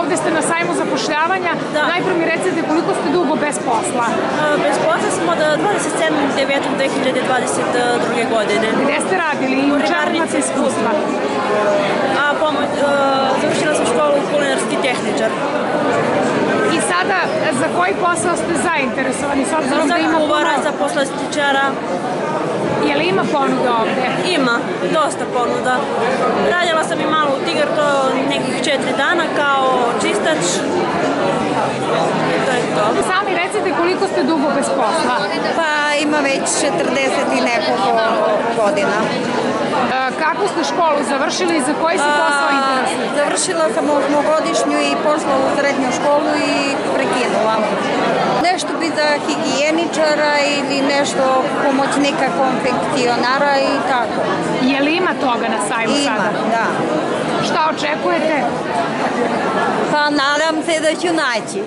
Ovde ste na sajmu zapošljavanja. Da. Najprve mi recite koliko ste dugo bez posla? Bez posla smo od 27.9.2022. godine. Gde ste radili i u čemu imate iskustva? A pomoć, uh, završila sam školu kulinarski tehničar. I sada, za koji posao ste zainteresovani s obzirom da ima puno... za poslastičara, Je li ima ponuda ovde? ima dosta ponuda. Radila sam i malo dana kao čistač. To je to. Sami recite koliko ste dugo bez posla. Pa ima već 40 i nekoliko godina. E, kakvu ste školu završili i za koji se posao interesujete? Završila sam osmogodišnju i pošla u srednju školu i prekinula. Nešto bi za higijeničara ili nešto pomoćnika konfekcionara i tako. Je li ima toga na sajmu Ima, sada? Očekujete? Pa nadam se da ću naći.